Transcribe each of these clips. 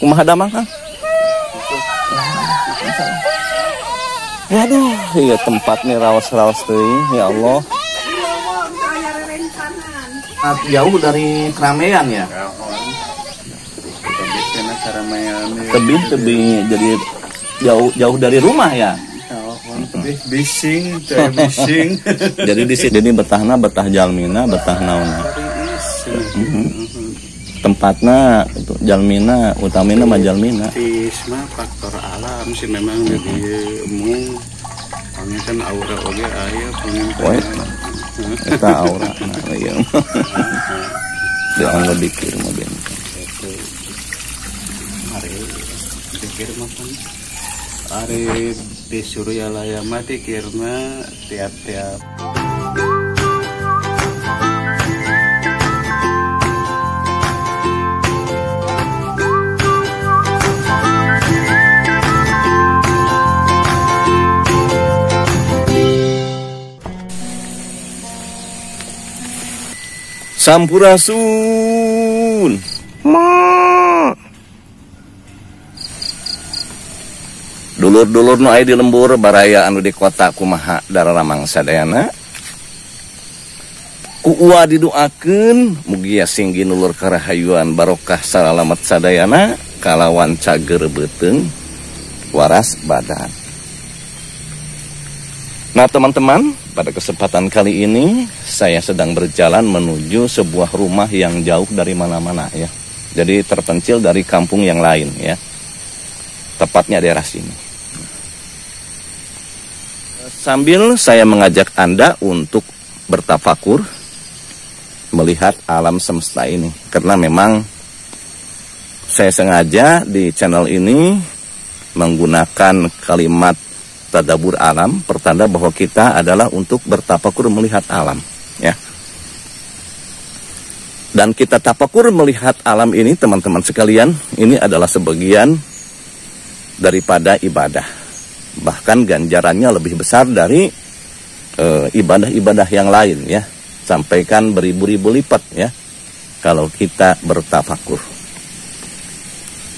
kumaha damang kang Waduh, iya tempatnya rawas-rawas tuh, ya Allah. Ah, Jauh dari keramaian ya? Tebing, tebing, jadi jauh jauh dari rumah ya. bising bising Jadi di sini betahna betah jalmina, betah naona. Tempatna itu jalmina, utamina mah jalmina. Isma faktor alam sih memang jadi mu Kami kan aura oge aya pengen Poe. Eta aura nah ieu. Dia anggo dikir mah ben. hari pikir makan hari disuruh ya laya mati kirna tiap-tiap Sampurasun. Dulur-dulur nu aya di lembur baraya anu di kota kumaha dararamang sadayana. Ku ua didoakeun mugi singgi nulur karahayuan barokah salalamat sadayana kalawan cager beuteung waras badan. Nah teman-teman, pada kesempatan kali ini saya sedang berjalan menuju sebuah rumah yang jauh dari mana-mana ya. Jadi terpencil dari kampung yang lain ya. Tepatnya daerah sini. Sambil saya mengajak Anda untuk bertafakur melihat alam semesta ini karena memang saya sengaja di channel ini menggunakan kalimat tadabur alam pertanda bahwa kita adalah untuk bertafakur melihat alam ya. Dan kita tafakur melihat alam ini teman-teman sekalian ini adalah sebagian daripada ibadah. Bahkan ganjarannya lebih besar dari eh, ibadah-ibadah yang lain ya. Sampaikan beribu-ribu lipat ya kalau kita bertafakur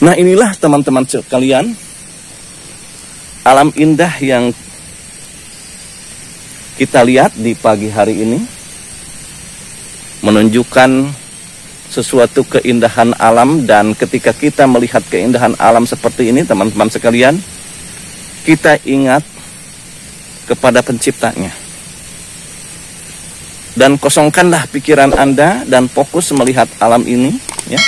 nah inilah teman-teman sekalian alam indah yang kita lihat di pagi hari ini menunjukkan sesuatu keindahan alam dan ketika kita melihat keindahan alam seperti ini teman-teman sekalian kita ingat kepada penciptanya. Dan kosongkanlah pikiran Anda dan fokus melihat alam ini ya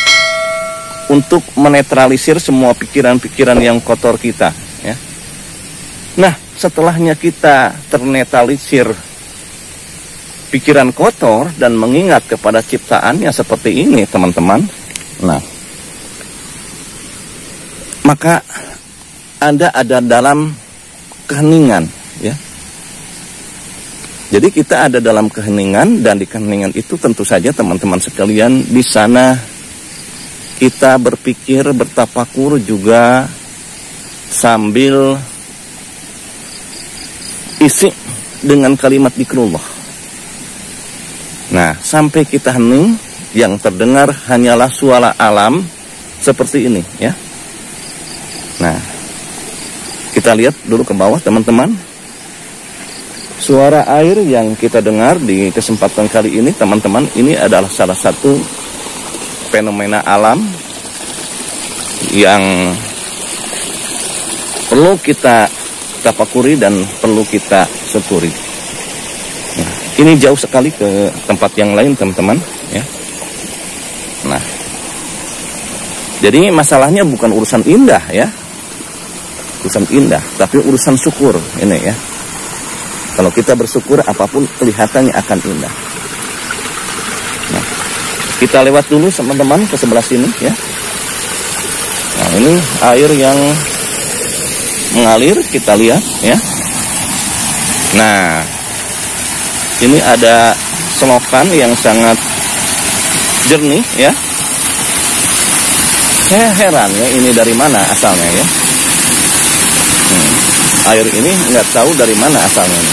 untuk menetralisir semua pikiran-pikiran yang kotor kita Nah, setelahnya kita ternetralisir pikiran kotor dan mengingat kepada ciptaannya seperti ini, teman-teman. Nah, maka Anda ada dalam keheningan, ya. Jadi kita ada dalam keheningan dan di keheningan itu tentu saja teman-teman sekalian di sana kita berpikir, bertapakur juga sambil isi dengan kalimat zikrullah. Nah, sampai kita hening, yang terdengar hanyalah suara alam seperti ini, ya. Nah, kita lihat dulu ke bawah, teman-teman. Suara air yang kita dengar di kesempatan kali ini, teman-teman, ini adalah salah satu fenomena alam yang perlu kita tapakuri dan perlu kita syukuri. Nah, ini jauh sekali ke tempat yang lain teman-teman ya. Nah, jadi masalahnya bukan urusan indah ya, urusan indah, tapi urusan syukur ini ya. Kalau kita bersyukur apa pun kelihatannya akan indah. Nah, kita lewat dulu teman-teman ke sebelah sini ya. Nah ini air yang mengalir kita lihat ya nah ini ada selokan yang sangat jernih ya saya heran ya ini dari mana asalnya ya hmm. air ini nggak tahu dari mana asalnya ya.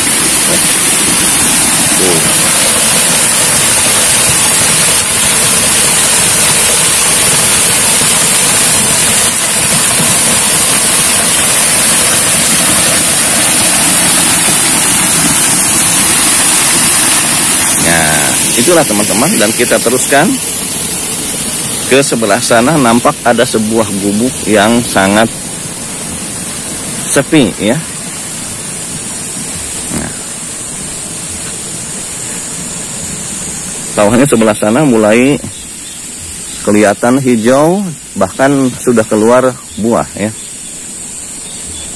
Itulah teman-teman dan kita teruskan ke sebelah sana. Nampak ada sebuah gubuk yang sangat sepi ya. Nah. sawahnya sebelah sana mulai kelihatan hijau bahkan sudah keluar buah ya.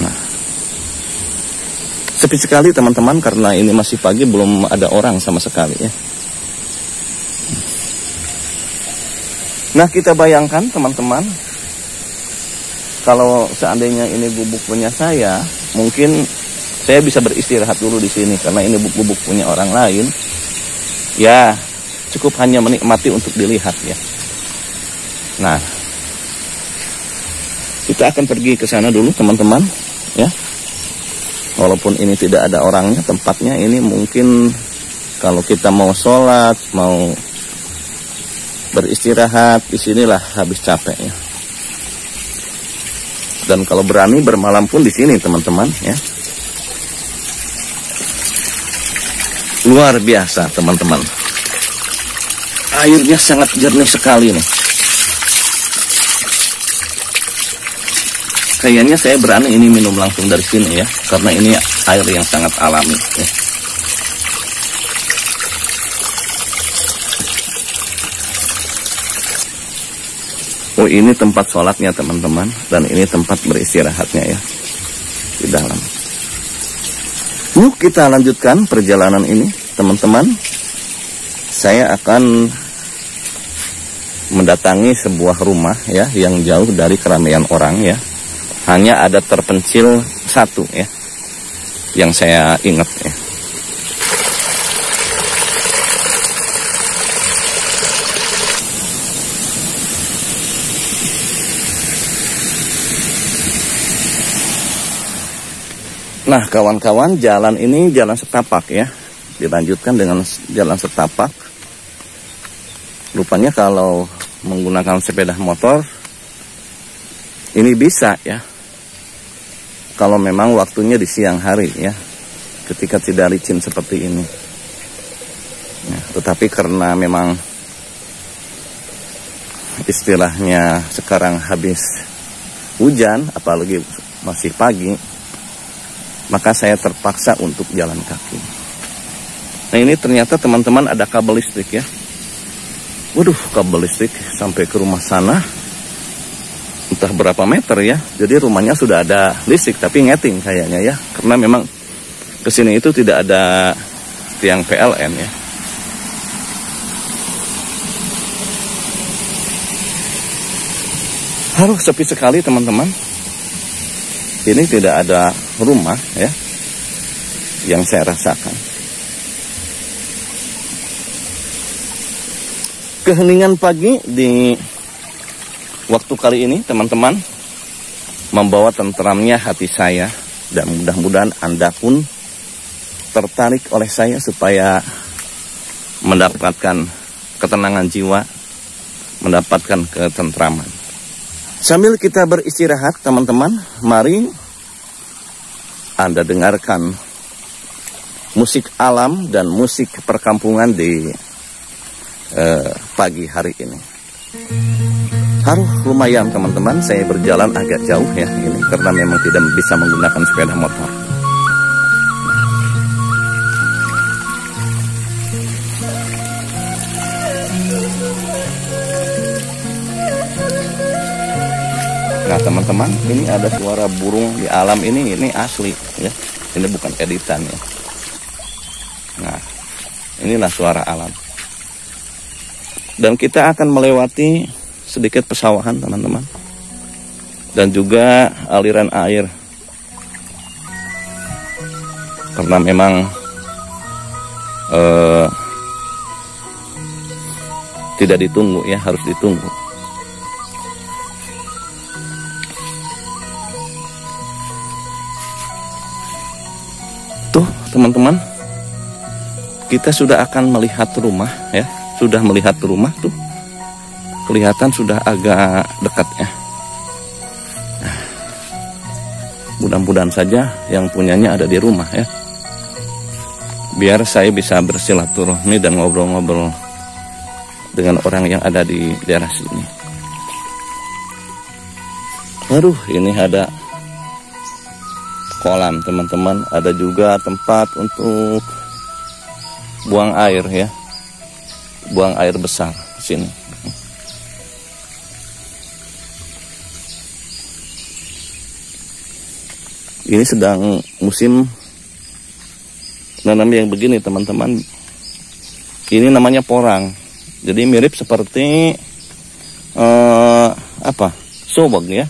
Nah. Sepi sekali teman-teman karena ini masih pagi belum ada orang sama sekali ya Nah kita bayangkan teman-teman Kalau seandainya ini gubuk punya saya Mungkin saya bisa beristirahat dulu di sini Karena ini gubuk punya orang lain. Ya cukup hanya menikmati untuk dilihat ya. Nah Kita akan pergi ke sana dulu teman-teman Ya. Walaupun ini tidak ada orangnya tempatnya ini mungkin kalau kita mau sholat, mau beristirahat di sinilah habis capek ya. Dan kalau berani bermalam pun di sini teman-teman ya. Luar biasa teman-teman. Airnya sangat jernih sekali nih. Kayaknya saya berani ini minum langsung dari sini ya, karena ini air yang sangat alami. Ya. Oh ini tempat sholatnya teman-teman dan ini tempat beristirahatnya ya di dalam. Yuk kita lanjutkan perjalanan ini teman-teman. Saya akan mendatangi sebuah rumah ya yang jauh dari keramaian orang ya. Hanya ada terpencil satu ya yang saya ingat ya. Nah, kawan-kawan, jalan ini jalan setapak ya. Dilanjutkan dengan jalan setapak. Rupanya kalau menggunakan sepeda motor ini bisa ya. Kalau memang waktunya di siang hari ya. Ketika tidak licin seperti ini. Ya, tetapi karena memang istilahnya sekarang habis hujan apalagi masih pagi maka saya terpaksa untuk jalan kaki. Nah ini ternyata teman-teman ada kabel listrik ya. Waduh kabel listrik sampai ke rumah sana entah berapa meter ya. Jadi rumahnya sudah ada listrik tapi ngeting kayaknya ya. Karena memang ke sini itu tidak ada tiang PLN ya. Harus sepi sekali teman-teman. Ini tidak ada rumah ya yang saya rasakan. Keheningan pagi di waktu kali ini teman-teman membawa tenteramnya hati saya dan mudah-mudahan Anda pun tertarik oleh saya supaya mendapatkan ketenangan jiwa, mendapatkan ketentraman. Sambil kita beristirahat, teman-teman, mari anda dengarkan musik alam dan musik perkampungan di uh, pagi hari ini. Harus lumayan teman-teman, saya berjalan agak jauh ya ini karena memang tidak bisa menggunakan sepeda motor. Nah teman-teman, ini ada suara burung di alam ini, ini asli ya. Ini bukan editan ya. Nah, inilah suara alam. Dan kita akan melewati sedikit pesawahan teman-teman. Dan juga aliran air. Karena memang eh, tidak ditunggu ya, harus ditunggu. Teman-teman. Kita sudah akan melihat rumah ya. Sudah melihat rumah tuh. Kelihatan sudah agak dekat ya. Nah, mudah-mudahan saja yang punyanya ada di rumah ya. Biar saya bisa bersilaturahmi dan ngobrol-ngobrol dengan orang yang ada di daerah sini. Aduh, ini ada kolam teman-teman, ada juga tempat untuk buang air ya. Buang air besar sini. Ini sedang musim nanam yang begini teman-teman. Ini namanya porang. Jadi mirip seperti uh, apa? Sobek ya.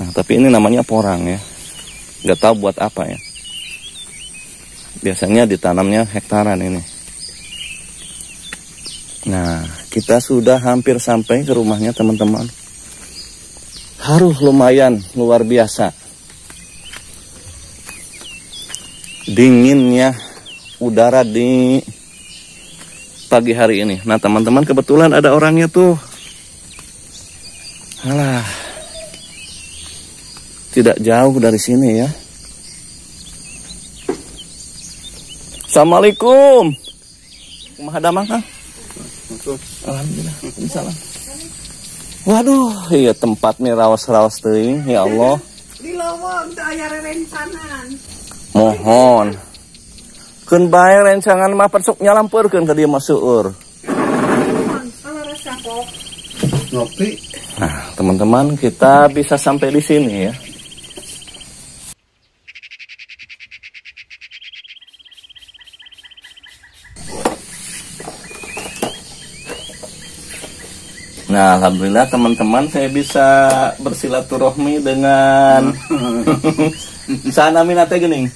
Nah, tapi ini namanya porang ya. Nggak tahu buat apa ya. Biasanya ditanamnya hektaran ini. Nah, kita sudah hampir sampai ke rumahnya teman-teman. Harus lumayan luar biasa. Dinginnya udara di pagi hari ini. Nah, teman-teman kebetulan ada orangnya tuh. Alah. Tidak jauh dari sini ya. Assalamualaikum. Kumaha damang, Kang? Alhamdulillah. Waduh, iya tempat nih rawas-rawas teuing, ya Allah. Di lowong teu aya rerencanan. Mohon. Keun bae rencangan mah persuk nyalampurkeun ka dieu mah seueur. Mohon, kalau rasa kok. ngopi Nah, teman-teman, kita bisa sampai di sini ya. Nah, alhamdulillah teman-teman saya bisa bersilaturahmi dengan sana minate gening.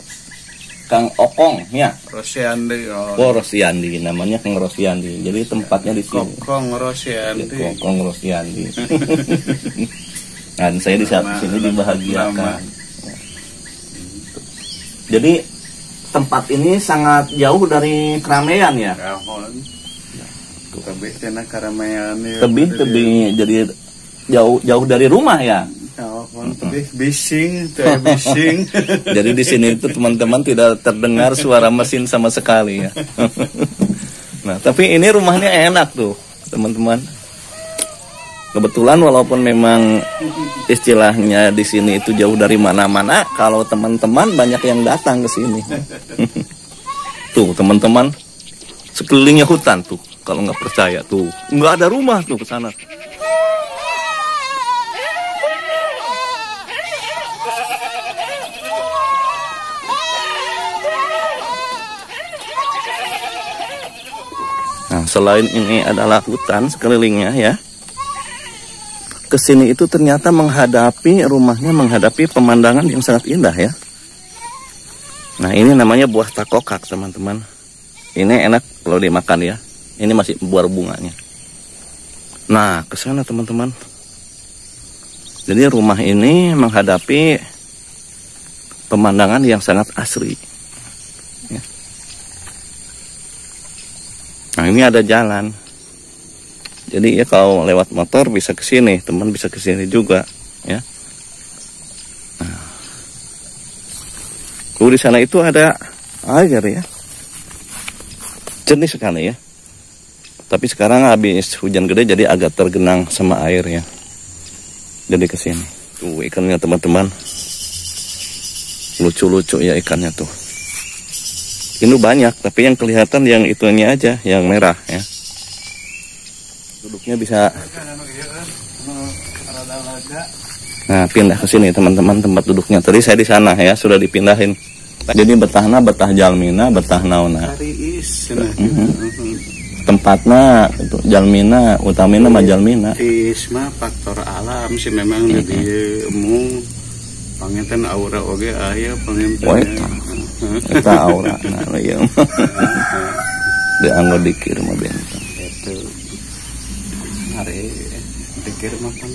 Kang Okong ya. Rosiandi oh Oh, Rosiandi namanya Kang Rosiandi. Jadi tempatnya di sini. kokong Rosiandi Kokong Rosiandi. Dan saya di saat sini dibahagiakan. Jadi tempat ini sangat jauh dari keramaian ya. Ieu. Tebing tebing jadi jauh jauh dari rumah ya. Tebih bising, bising. Jadi di sini itu teman-teman tidak terdengar suara mesin sama sekali ya. Nah, tapi ini rumahnya enak tuh, teman-teman. Kebetulan walaupun memang istilahnya di sini itu jauh dari mana-mana, kalau teman-teman banyak yang datang ke sini. tuh, teman-teman. Sekelilingnya hutan tuh, kalau nggak percaya tuh. Nggak ada rumah tuh ke sana. Nah, selain ini adalah hutan sekelilingnya ya. Ke sini itu ternyata menghadapi rumahnya menghadapi pemandangan yang sangat indah ya. Nah ini namanya buah takokak teman-teman. Ini enak kalau dimakan ya. Ini masih buah bunganya. Nah ke sana teman-teman. Jadi rumah ini menghadapi pemandangan yang sangat asri. Ya. Nah ini ada jalan. Jadi ya kalau lewat motor bisa ke sini, teman bisa ke sini juga, ya. Nah. Di sana itu ada air ya. Jernih sekali ya. Tapi sekarang habis hujan gede jadi agak tergenang sama air ya. Jadi ke sini. Tuh ikannya teman-teman. Lucu-lucu ya ikannya tuh. Ini banyak, tapi yang kelihatan yang itunya aja, yang merah ya. Duduknya bisa Nah, pindah ke sini teman-teman tempat duduknya. Tadi saya di sana ya, sudah dipindahin. Jadi betahna betah jalmina, betah naona. Hari is cenah. Tempatna itu jalmina, utamina mah jalmina. Is mah faktor alam sih memang di dieu emung panginten aura oge aya panginten. Oh, eta. Eta aura nah ieu. Di anggo dikir mah benteng. Itu hari pikir makan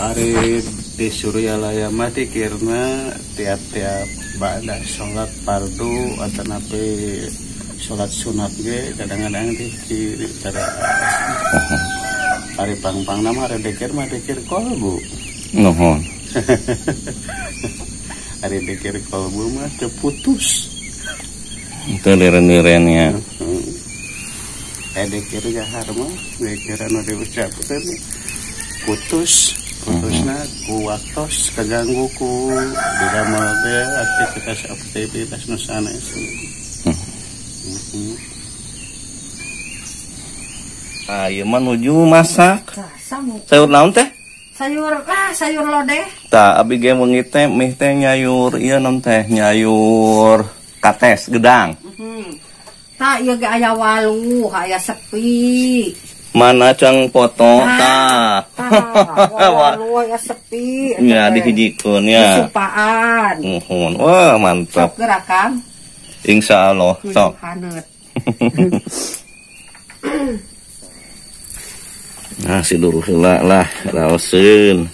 hari di Suryalaya mah dikirna tiap-tiap bada sholat fardu atau napi sholat sunat ge kadang-kadang di di tada hari pang-pang nama hari dikir mah dikir kolbu Nuhun. hari dikir kolbu mah terputus itu liren-lirennya edekir jahar mah dekir anu diucap teh putus. Putusna ku waktos kaganggu ku. Diramal teh aktivitas aktivitas nu sanes Mhm. ah ieu mah nuju masak Nah, sayur naon teh Sayur, ah, sayur lodeh. tak abi ge wengi teh mih teh nyayur ieu naon teh nyayur kates gedang. Tak, iya ge aya walu, aya sepi. mana cang foto Tah, tah tah, walu aya sepi. ya dihijikeun ya Supaan. Nuhun. Wah, mantap. Sok gerakan. Insya Allah. Sok. Nah, si luruh heula lah, raoseun.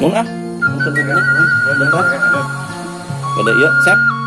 Mun ah. Ada iya, sep.